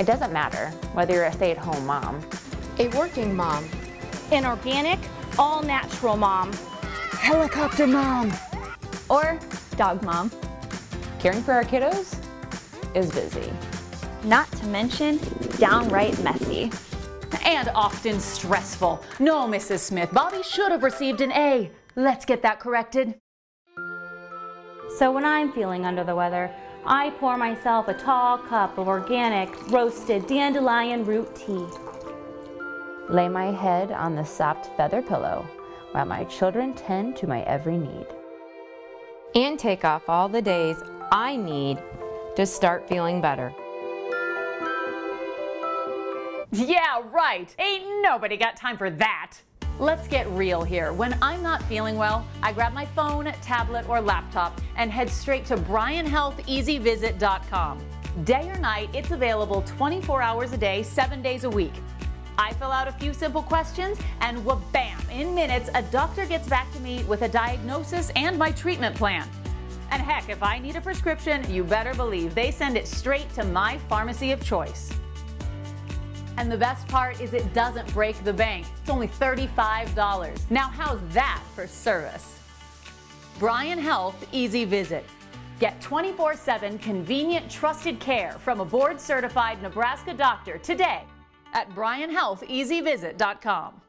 It doesn't matter whether you're a stay-at-home mom, a working mom, an organic, all natural mom, helicopter mom, or dog mom. Caring for our kiddos is busy. Not to mention downright messy. And often stressful. No, Mrs. Smith, Bobby should have received an A. Let's get that corrected. So when I'm feeling under the weather, I pour myself a tall cup of organic, roasted dandelion root tea. Lay my head on the soft feather pillow while my children tend to my every need. And take off all the days I need to start feeling better. Yeah, right. Ain't nobody got time for that. Let's get real here. When I'm not feeling well, I grab my phone, tablet, or laptop and head straight to BryanHealthezVisit.com. Day or night, it's available 24 hours a day, 7 days a week. I fill out a few simple questions, and wha-bam, in minutes, a doctor gets back to me with a diagnosis and my treatment plan. And heck, if I need a prescription, you better believe they send it straight to my pharmacy of choice. And the best part is it doesn't break the bank. It's only $35. Now, how's that for service? Bryan Health ezVisit. Get 24 7 convenient, trusted care from a board certified Nebraska doctor today at BryanHealthezVisit.com.